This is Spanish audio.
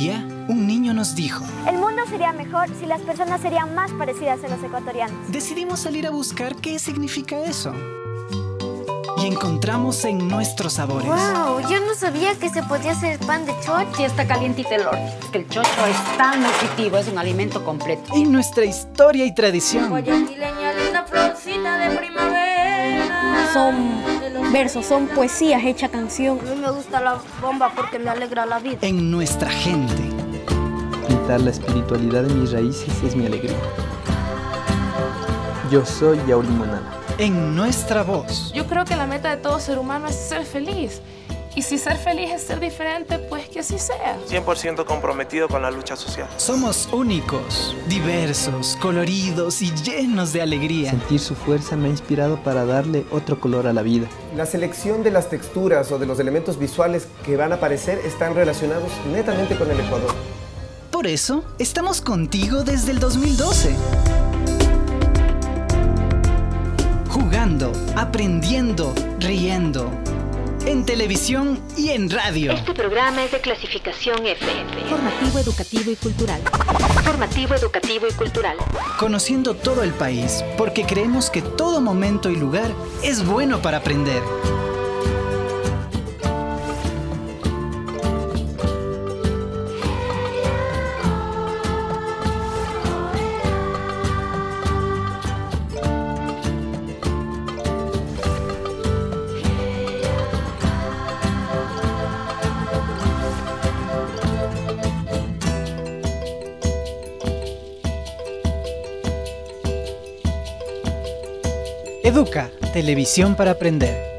día, un niño nos dijo, El mundo sería mejor si las personas serían más parecidas a los ecuatorianos. decidimos salir a buscar qué significa eso. Y encontramos en nuestros sabores. ¡Wow! Yo no sabía que se podía hacer pan de chocho. Sí, está calientito el horno. Que el chocho es tan nutritivo, es un alimento completo. En nuestra historia y tradición. Guayaquileña, linda florcita de primavera. Son versos, son poesías hecha canción. A mí me gusta la bomba porque me alegra la vida. En nuestra gente. Pintar la espiritualidad de mis raíces es mi alegría. Yo soy Yauli Monala. En nuestra voz. Yo creo que la meta de todo ser humano es ser feliz. Y si ser feliz es ser diferente, pues que así sea. 100% comprometido con la lucha social. Somos únicos, diversos, coloridos y llenos de alegría. Sentir su fuerza me ha inspirado para darle otro color a la vida. La selección de las texturas o de los elementos visuales que van a aparecer están relacionados netamente con el Ecuador. Por eso, estamos contigo desde el 2012. Jugando, aprendiendo, riendo. En televisión y en radio. Este programa es de clasificación F. Formativo, educativo y cultural. Formativo, educativo y cultural. Conociendo todo el país, porque creemos que todo momento y lugar es bueno para aprender. Educa, televisión para aprender.